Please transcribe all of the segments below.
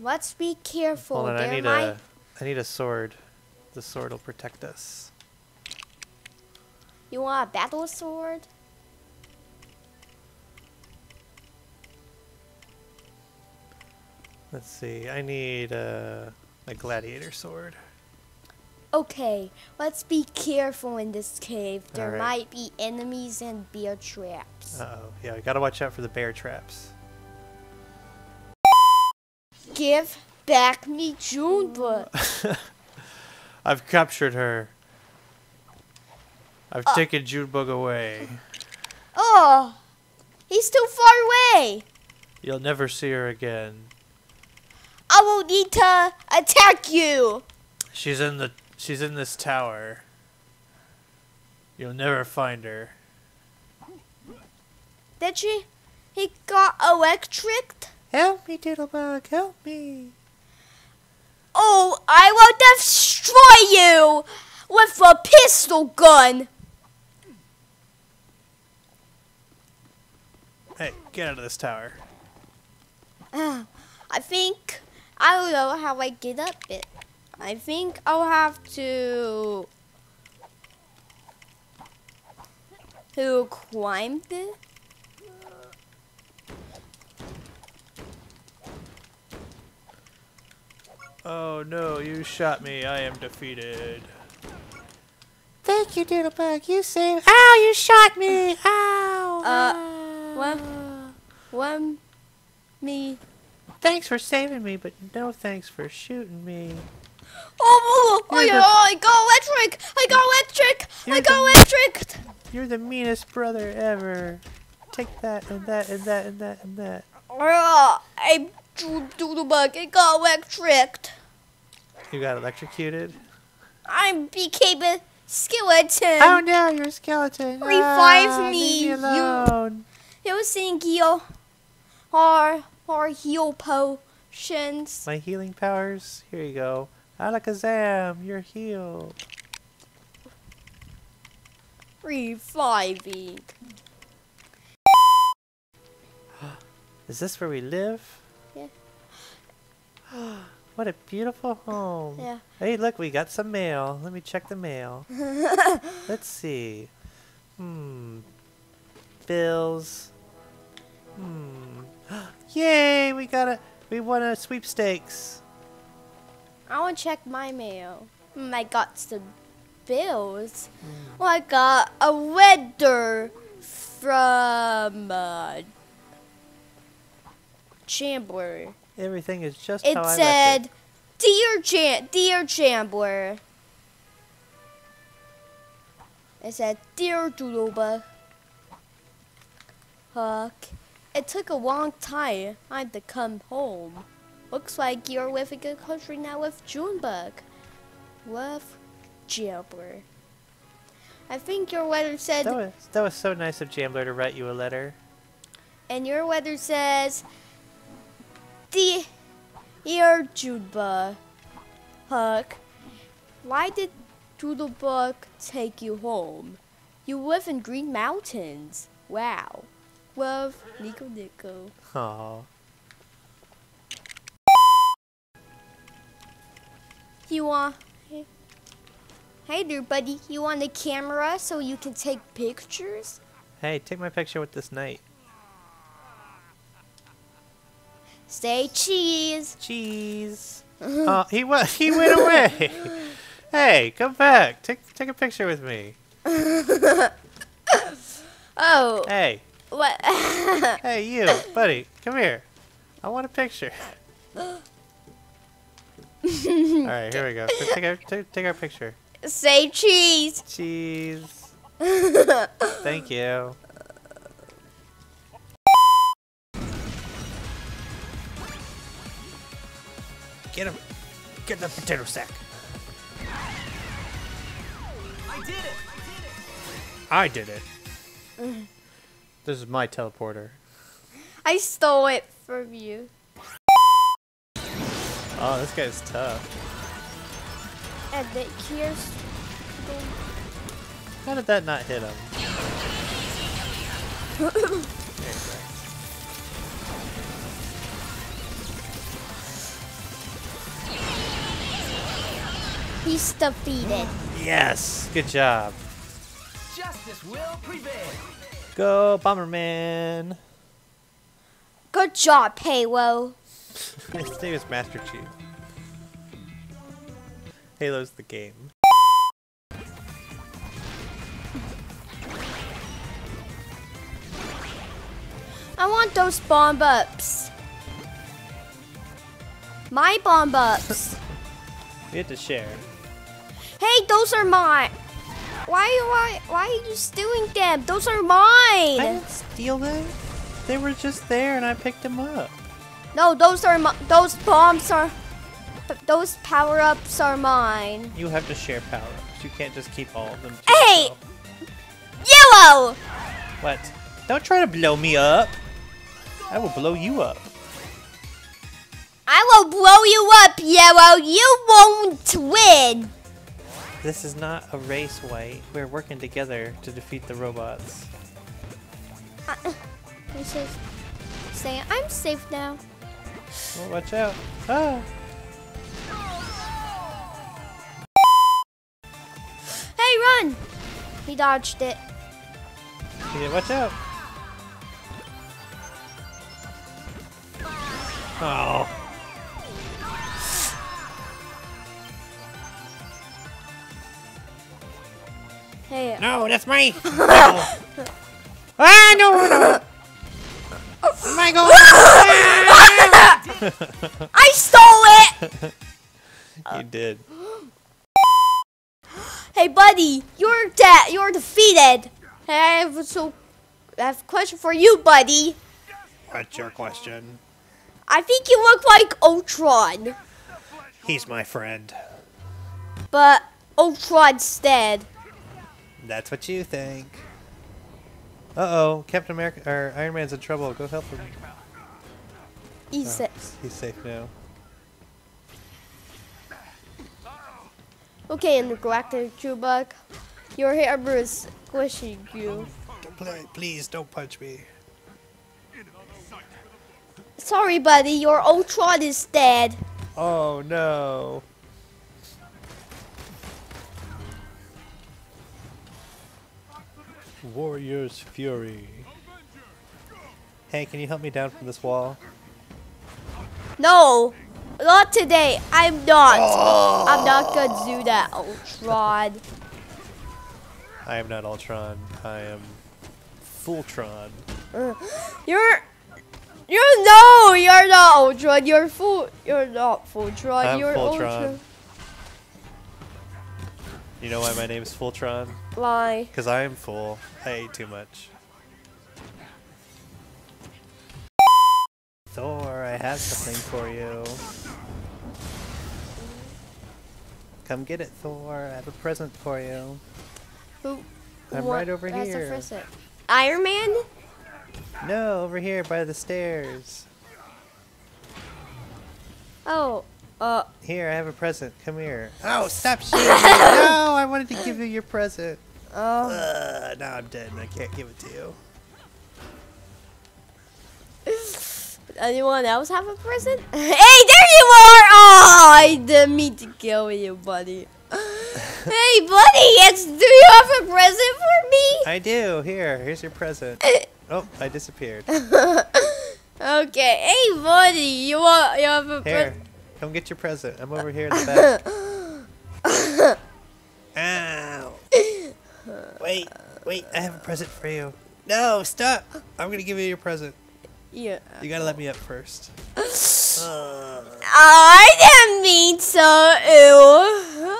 Let's be careful. Hold on, I need might a, I need a sword. The sword will protect us. You want a battle sword? Let's see. I need uh, a gladiator sword. Okay, let's be careful in this cave. There Alright. might be enemies and bear traps. Uh oh. Yeah, we gotta watch out for the bear traps. Give back me Junebug. I've captured her. I've Uh. taken Junebug away. Oh, he's too far away. You'll never see her again. I will need to attack you. She's in the she's in this tower. You'll never find her. Did she? He got electric? Help me, Doodlebug, help me. Oh, I will destroy you with a pistol gun. Hey, get out of this tower. Ah, I think I don't know how I get up it. I think I'll have to to climb it. Oh no, you shot me. I am defeated. Thank you, Doodlebug. You saved. Ow! You shot me. Ow! Uh, what? One me. Thanks for saving me, but no thanks for shooting me. Oh, oh, oh, yeah, oh, I got electric! I got electric! I got electric! You're the meanest brother ever. Take that and that and that and that and that. Ah, I doodlebug. I got electric. You got electrocuted. I became a skeleton. Oh no, you're a skeleton. Revive Ah, me, Leave me you- alone. He was saying heal our our heal potions. My healing powers. Here you go. Alakazam, you're healed. Reviving. Is this where we live? Yeah. what a beautiful home. Yeah. Hey, look, we got some mail. Let me check the mail. Let's see. Hmm. Bills. Hmm. Yay! We got a. We won a sweepstakes. I want to check my mail. Hmm, I got some bills. Well, I got a letter from uh, JamBlur. Everything is just It how I said, it. "Dear Jam, dear JamBlur. It said, "Dear Doodlebug." Huck, it took a long time time to come home. Looks like you're living in a country now with Junebug. Love, JamBlur. I think your letter said, That was that was so nice of JamBlur to write you a letter. and your letter says, "Dear, dear Junebug, Huck, why did Doodlebug take you home? You live in Green Mountains. Wow. Love, Nico Nico. Aw. You want? Hey there, buddy. You want a camera so you can take pictures? Hey, take my picture with this knight. Say cheese. Cheese. Oh, he went. He went away. hey, come back. Take take a picture with me. Oh, Hey, what? hey, you, buddy, come here. I want a picture. All right, here we go. Take our take, take our picture. Say cheese. Cheese. Thank you. Get him. Get the potato sack. I did it! I did it. This is my teleporter. I stole it from you. Oh, this guy's tough. And it here's How did that not hit him? He's defeated. Yes! Good job. Justice will prevail. Go, Bomberman! Good job, Halo. His name is Master Chief. Halo's the game. I want those bomb ups. My bomb ups. We had to share. Hey, those are mine. Why, why, why are you stealing them? Those are mine. I didn't steal them. They were just there and I picked them up. No, those are those bombs are. Those power ups are mine. You have to share power-ups. You can't just keep all of them Hey! yourself. Yellow. What? Don't try to blow me up. I will blow you up. I will blow you up, Yellow. You won't win. This is not a race, White. We're working together to defeat the robots. He says, saying, I'm safe now. Oh, watch out. Ah! Hey, run! He dodged it. Yeah, watch out. Oh. Hey, No, that's my. ah, no, no. My God. I stole it! you did. hey, buddy, you're dead. You're defeated. Hey, I have a so, I have a question for you, buddy. What's your question? I think you look like Ultron, He's my friend. but Ultron's dead. That's what you think. Uh-oh, Captain America or Iron Man's in trouble. Go help him. He's uh, Oh, dead. he's safe now. Okay, Intergalactic Chewbacca, your hammer is squishing you. Please don't punch me. Sorry, buddy, your Ultron is dead. Oh no. Warrior's Fury. Hey, can you help me down from this wall? No, not today. I'm not. Oh. I'm not gonna do that, Ultron. I am not Ultron. I am Fultron. Uh, you're, you're no, you're not Ultron. You're full. You're not Fultron. I'm you're Fultron. Ultron. You know why my name's Fultron? Why? Because I am full. I ate too much. Thor, I have something for you. Come get it, Thor. I have a present for you. Who? I'm what right over a here. Iron Man? No, over here by the stairs. Oh, uh, Here, I have a present. Come here. Oh, stop shooting! No, I wanted to give you your present. Oh. Uh, now I'm dead and I can't give it to you. Anyone else have a present? hey, there you are! Oh, I didn't mean to kill you, buddy. hey, buddy, it's, do you have a present for me? I do. Here, here's your present. Oh, I disappeared. Okay, hey, buddy, you want you have a present? Here, present? come get your present. I'm over here in the back. Wait, wait, I have a present for you. No, stop! I'm gonna give you your present. Yeah. You gotta let me up first. Uh, I didn't mean so. Ew.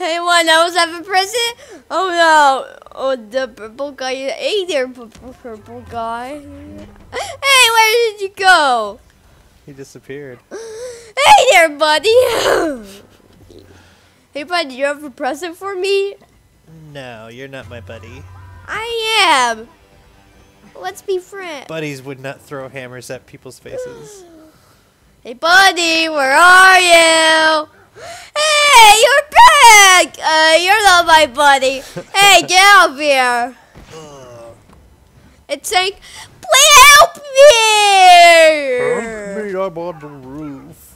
Anyone else have a present? Oh no! Oh, the purple guy. Hey there, purple, purple guy. Hey, where did you go? he disappeared. Hey there, buddy. hey, buddy, you have a present for me? No, you're not my buddy. I am. Let's be friends. Buddies would not throw hammers at people's faces. Hey, buddy, where are you? Hey, you're back! Uh, you're not my buddy. Hey, get up here. Ugh. It's like, please help me! I'm on the roof.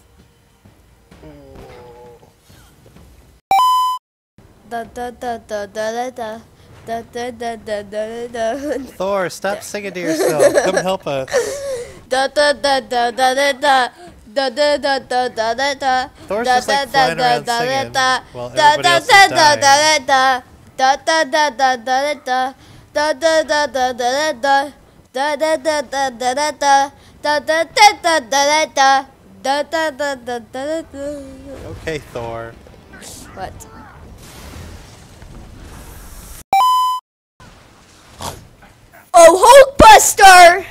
Thor, stop singing to yourself. Come help us. Thor's just like. Okay, Thor. What? Oh, Hulkbuster!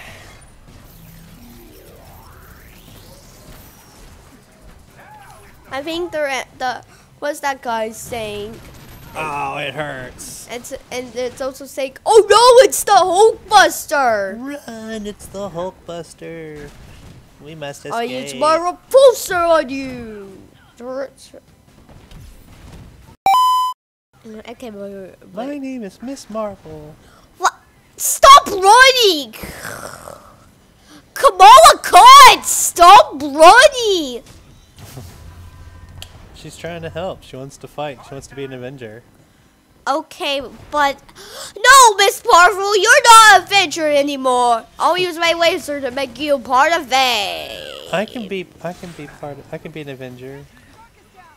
I think they're the. What's that guy saying? Oh, it hurts. It's and it's also saying, "Oh no, it's the Hulkbuster!" Run! It's the Hulkbuster. We must escape. I use my repulsor on you. Okay, but, My name is Miss Marvel. Stop running! Kamala Khan, stop running! She's trying to help. She wants to fight. She wants to be an Avenger. Okay, but no, Miss Marvel, you're not an Avenger anymore. I'll use my laser to make you part of it. I can be. I can be part. Of, I can be an Avenger.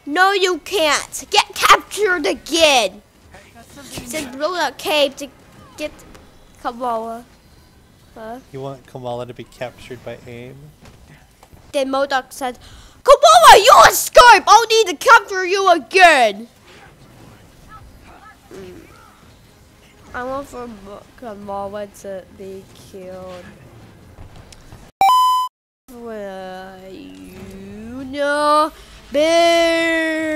No, you can't. Get captured again. Blow that cape to get Kamala. Huh? You want Kamala to be captured by AIM? Then MODOK said, Kamala, you escape! I'll need to capture you again! Mm. I want for Kamala to be killed. Well, you know, bear,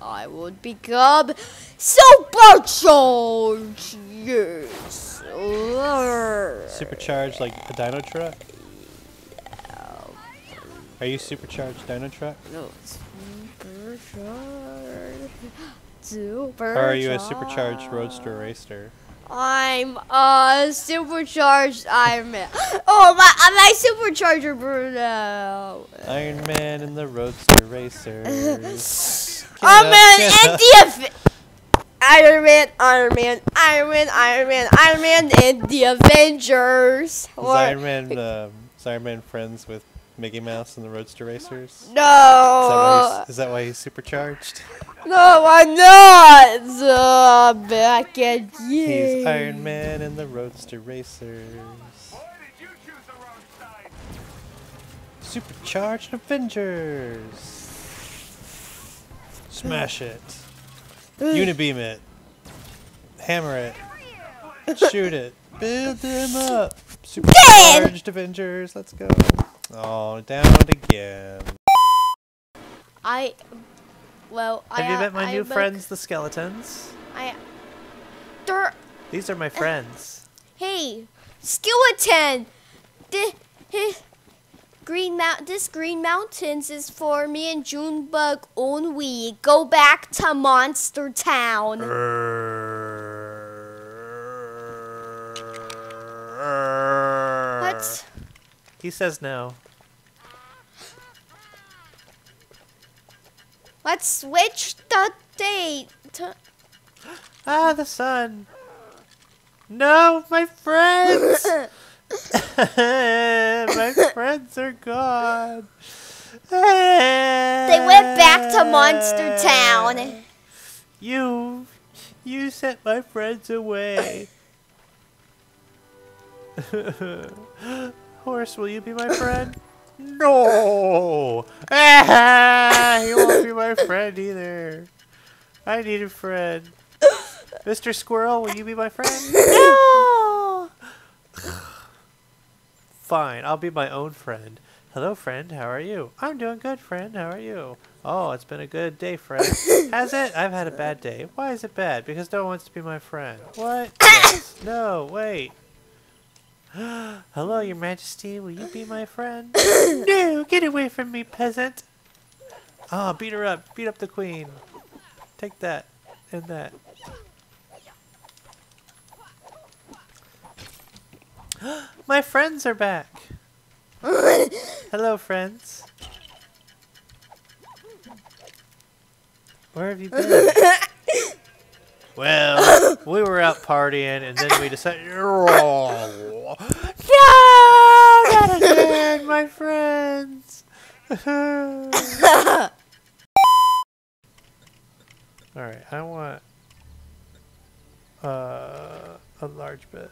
I would become supercharged. Yes. Supercharged like a Dino Truck? Are you supercharged Dino Truck? No, supercharged. Supercharged. Or are you a supercharged Roadster Racer? I'm a supercharged Iron Man. Oh my! I'm my supercharger Bruno. Iron Man and the Roadster Racer. I'm an anti Iron Man, Iron Man, Iron Man, Iron Man, Iron Man, and the Avengers. Is Or- Iron Man um, is Iron Man friends with Mickey Mouse and the Roadster Racers? Is that, why No, he's, is that why he's supercharged? no, I'm not. So back at you. He's Iron Man and the Roadster Racers. Supercharged Avengers! Smash it. Unibeam it. Hammer it. Shoot it. Build them up. Supercharged Avengers. Let's go. Oh, down again. I, well, I Have you uh, met my I new look- friends, the skeletons? I, they're These are my friends. Hey, skeleton! The, hi- green mount. This green mountains is for me and Junebug only. Go back to Monster Town. What? He says no. Let's switch the date. Ah, the sun. No, my friends. my friends are gone. They went back to Monster Town. You, you sent my friends away. Horse, will you be my friend? No! Ah, he won't be my friend either. I need a friend. Mr. Squirrel, will you be my friend? No! Fine, I'll be my own friend. Hello, friend. How are you? I'm doing good, friend. How are you? Oh, it's been a good day, friend. Has it? I've had a bad day. Why is it bad? Because no one wants to be my friend. What? Yes. No, wait. Hello, your majesty. Will you be my friend? no, get away from me, peasant. Ah, beat her up. Beat up the queen. Take that and that. my friends are back. Hello, friends. Where have you been? Well, we were out partying, and then we decided. no, not again, my friends. All right, I want uh, a large bed.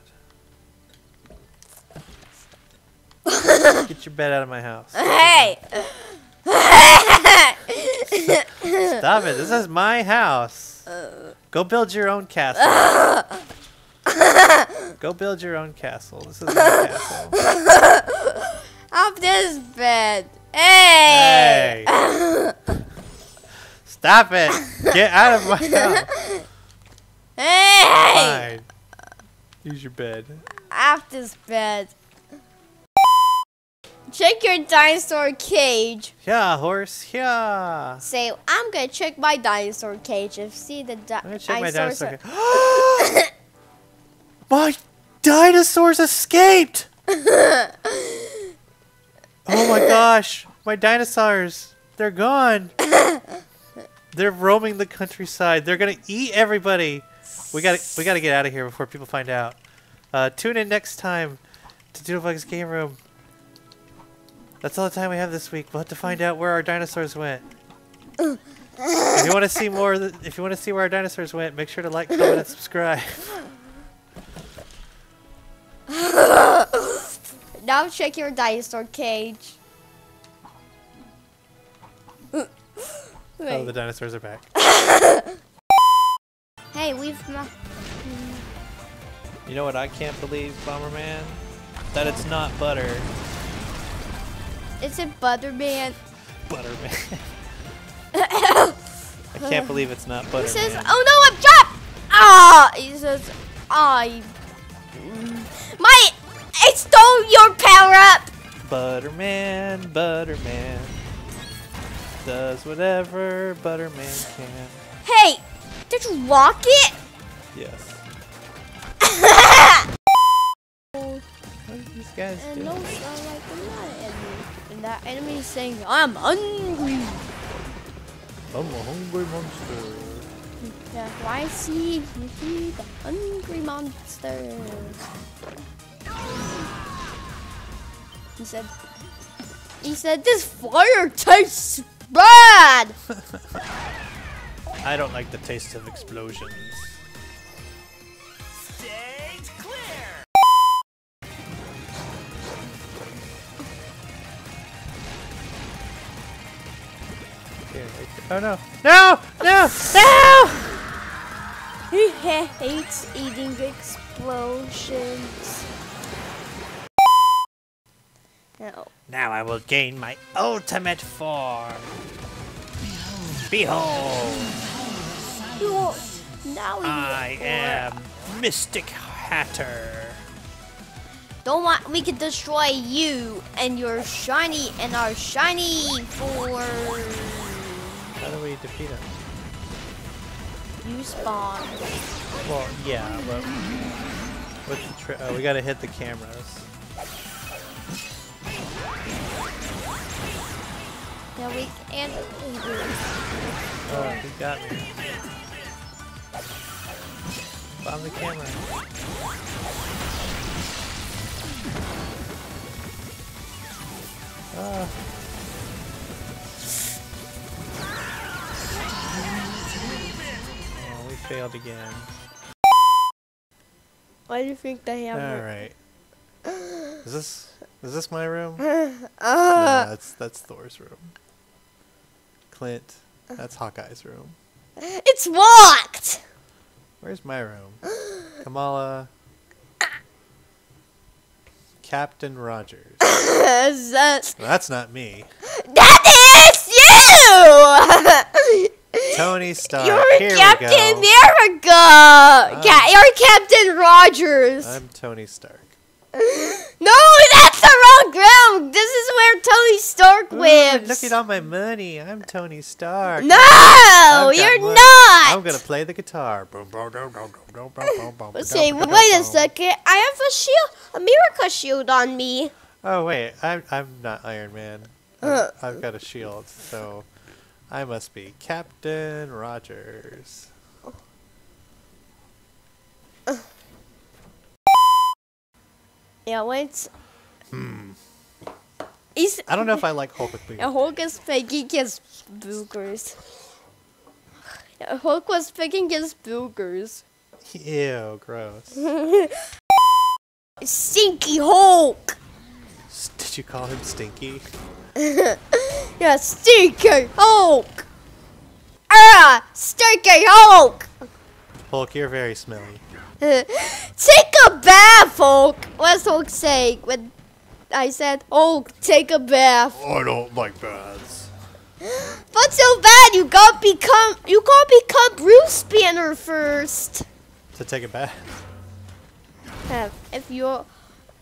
Get your bed out of my house. Hey! Stop it! This is my house. Go build your own castle. Go build your own castle. This is my castle. Off this bed. Hey! Hey! Stop it! Get out of my house. Hey! Fine. Use your bed. Off this bed. Check your dinosaur cage. Yeah, horse. Yeah. Say, I'm gonna check my dinosaur cage and see the di- I'm gonna check my dinosaurs dinosaur. cage. my dinosaurs escaped! oh my gosh, my dinosaurs. They're gone. They're roaming the countryside. They're gonna eat everybody. We gotta we gotta get out of here before people find out. Uh, tune in next time to Doodlebug's Game Room. That's all the time we have this week. We'll have to find out where our dinosaurs went. if you want to see more, if you want to see where our dinosaurs went, make sure to like, comment, and subscribe. Now check your dinosaur cage. Oh, the dinosaurs are back. hey, we've. You know what I can't believe, Bomberman? That it's not butter. Is it Butterman? Butterman. I can't believe it's not Butterman. He says, "Oh no, I'm trapped!" Ah, he says, "I, my, I stole your power up." Butterman, Butterman. Does whatever Butterman can. Hey, did you lock it? Yes. Guys And doing? those are like another enemy, and that enemy is saying, "I'm hungry." I'm a hungry monster. Yeah, why see he the hungry monster? He said, he said, this fire tastes bad. I don't like the taste of explosions. Oh no! No! No! No! He hates eating explosions. No. Now I will gain my ultimate form. Behold, You- Now I am Mystic Hatter. Don't want we can destroy you and your shiny and our shiny form. How do we defeat him? You spawn. Well, yeah, but what's the tri- oh, we gotta hit the cameras. Yeah, we and Oh, he got me. Bomb the camera. Ah. Failed again. why do you think they have? All right. Is this is this my room? Uh, no, that's that's Thor's room. Clint, that's Hawkeye's room. it's locked. Where's my room? Kamala. Captain Rogers. that Well, that's not me. That is you. Tony Stark. You're Here Captain we go. America. Ca- you're Captain Rogers. I'm Tony Stark. no, that's the wrong room. This is where Tony Stark Ooh, lives. look at all my money. I'm Tony Stark. No, I've you're not. I'm gonna play the guitar. Boom, boom, boom, boom, boom, boom, boom, boom, Let's see. Wait a second. I have a shield, a America shield on me. Oh wait, I'm I'm not Iron Man. Uh. I've, I've got a shield, so I must be Captain Rogers. Yeah, wait. Hmm. Is I don't know if I like Hulk with boogers. Hulk is picking his boogers. Hulk was picking his boogers. Ew, gross. Stinky Hulk! Did you call him Stinky? Yeah, Stinky Hulk! Ah! Stinky Hulk! Hulk, you're very smelly. take a bath, Hulk! What's Hulk saying when I said, Hulk, take a bath? I don't like baths. But so bad, you gotta become, you gotta become Bruce Banner first. To take a bath. Uh, if you're,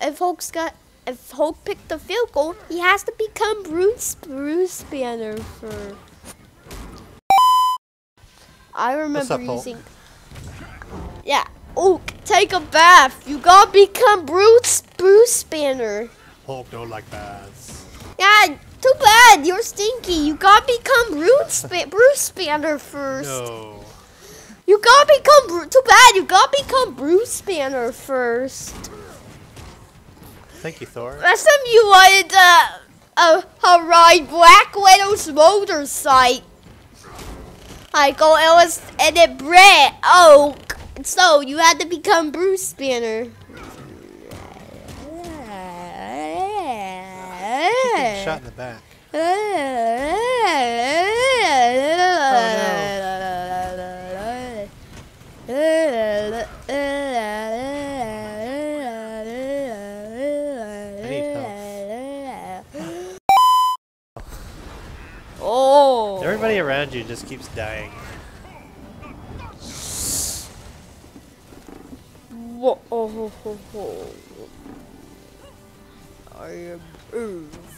if Hulk's got, if Hulk picked the field goal, he has to become Bruce Bruce Banner for. I remember up, Hulk? using. Yeah, Hulk, take a bath. You gotta become Bruce Bruce Banner. Hulk don't like baths. Yeah, too bad. You're stinky. You gotta become Bruce Ba- Bruce Banner first. No. You gotta become Bru- too bad. You gotta become Bruce Banner first. Thank you, Thor. Last time you wanted uh, a, a ride Black Widow's motorcycle. I go, it was, and it bred oak. So you had to become Bruce Banner. Shot in the back. keeps dying. Whoa, oh, ho, ho, ho. I am beautiful.